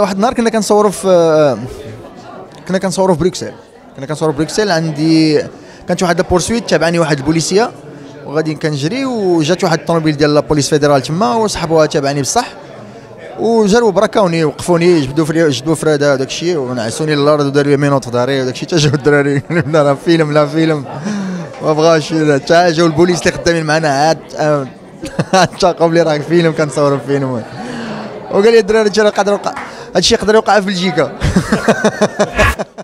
واحد النهار كنا كنصوروا في كنا كنصوروا في بروكسل كنا كنصوروا في بروكسل عندي كانت واحد ال poursuite تابعني واحد البوليسية وغادي كنجري وجات واحد الطوموبيل ديال la police fédérale تما وصحبوها تابعني بصح وجاو براكاوني وقفوني جبدوا vrai جبدوا فرادة وداك الشيء ونعسوني للأرض وداروا لي menottes في ظهري وداك الشيء حتى جاو الدراري لا فيلم لا فيلم. ما بغاش حتى جاو البوليس اللي خدامين معنا عاد تاقوا بلي راك فيلم كنصوروا فيلم. وقال لي الدراري راه قادر هادشي يقدر يوقع في بلجيكا.